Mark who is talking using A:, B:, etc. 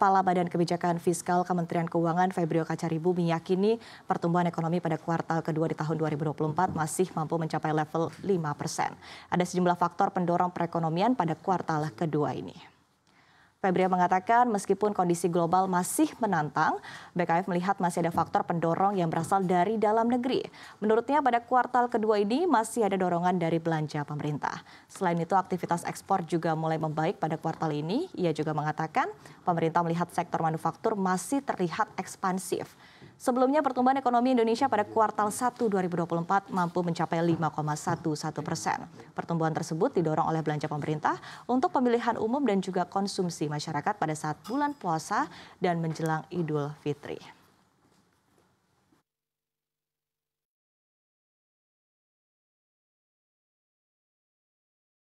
A: Kepala Badan Kebijakan Fiskal Kementerian Keuangan Febrio Kacaribu meyakini pertumbuhan ekonomi pada kuartal kedua di tahun 2024 masih mampu mencapai level 5 persen. Ada sejumlah faktor pendorong perekonomian pada kuartal kedua ini. Febria mengatakan meskipun kondisi global masih menantang, BKF melihat masih ada faktor pendorong yang berasal dari dalam negeri. Menurutnya pada kuartal kedua ini masih ada dorongan dari belanja pemerintah. Selain itu aktivitas ekspor juga mulai membaik pada kuartal ini. Ia juga mengatakan pemerintah melihat sektor manufaktur masih terlihat ekspansif. Sebelumnya pertumbuhan ekonomi Indonesia pada kuartal 1 2024 mampu mencapai 5,11 persen. Pertumbuhan tersebut didorong oleh belanja pemerintah untuk pemilihan umum dan juga konsumsi masyarakat pada saat bulan puasa dan menjelang Idul Fitri.